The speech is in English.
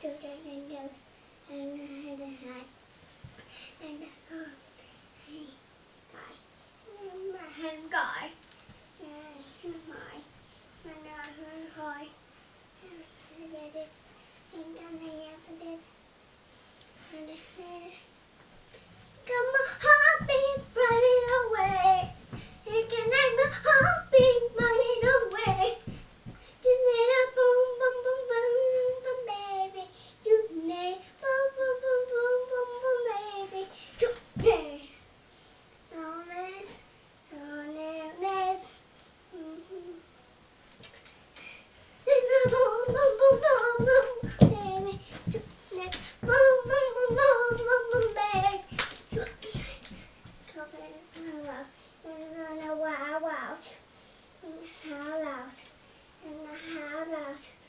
children and them and and and and guy and my and I and I and I and I and I and I gracias.